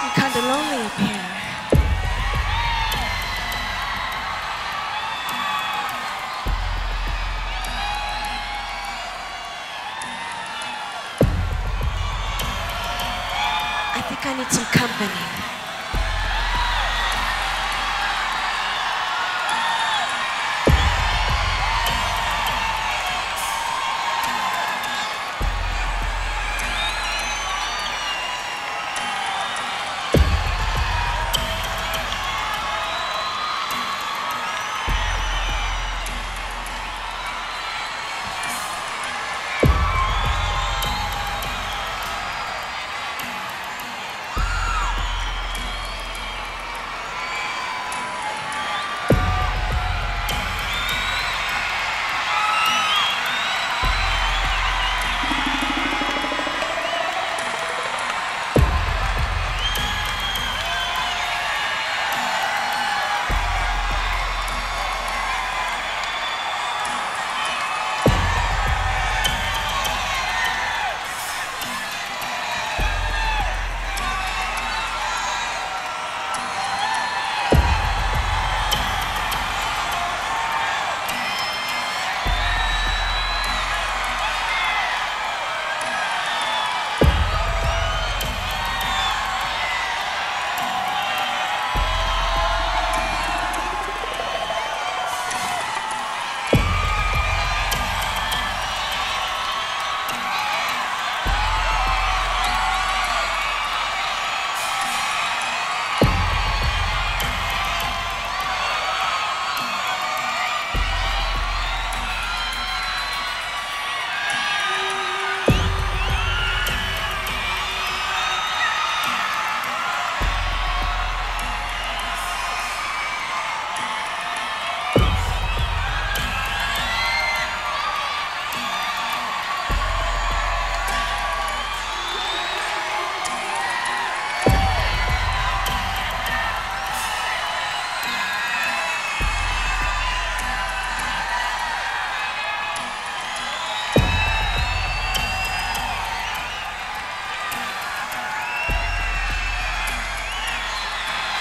getting kind of lonely up here. I think I need some company.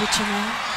Reaching out.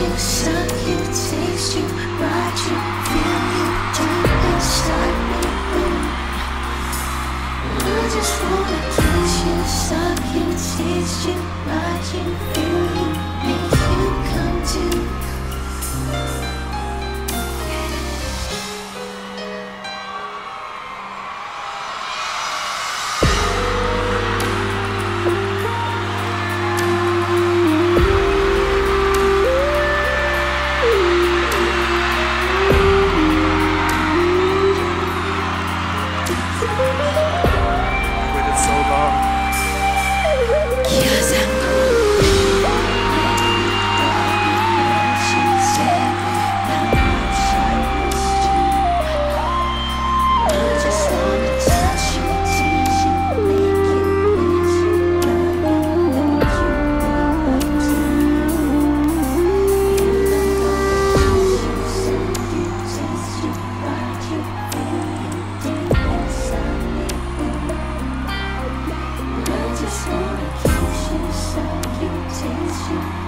You, suck you, taste you, just wanna kiss you, suck you, taste.